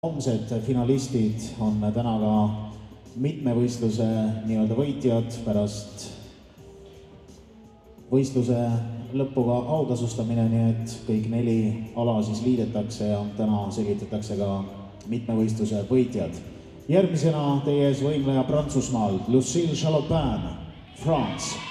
homsed finalistid on täna ka mitmevõistluse nii-öelda võitjad pärast võistluse lõppu ka autasustamine, nii et kõik neli ala siis liidetakse ja täna selgitatakse ka mitmevõistluse võitjad. järgmisena teie ees võimleja Prantsusmaalt, Lucille Chalopin, France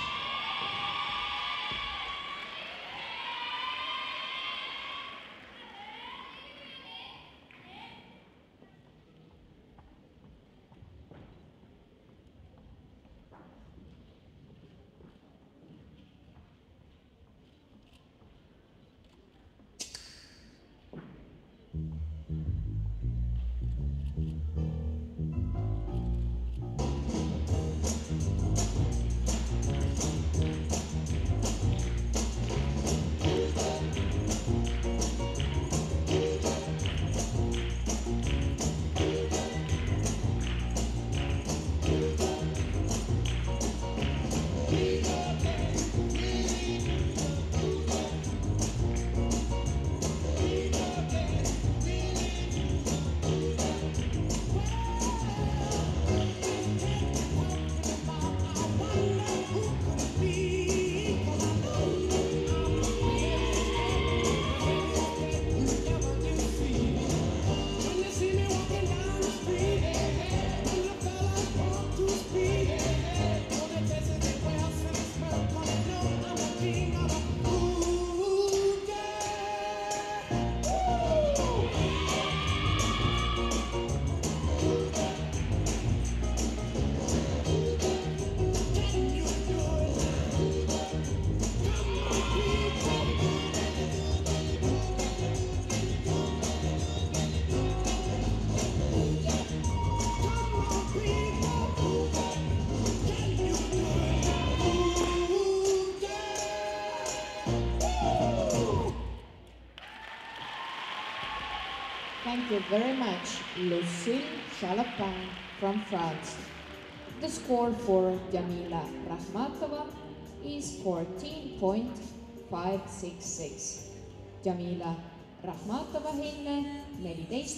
Thank you very much, Lucille Chalopin from France. The score for Jamila Rahmatova is 14.566. Jamila Rahmatova hinne neliteist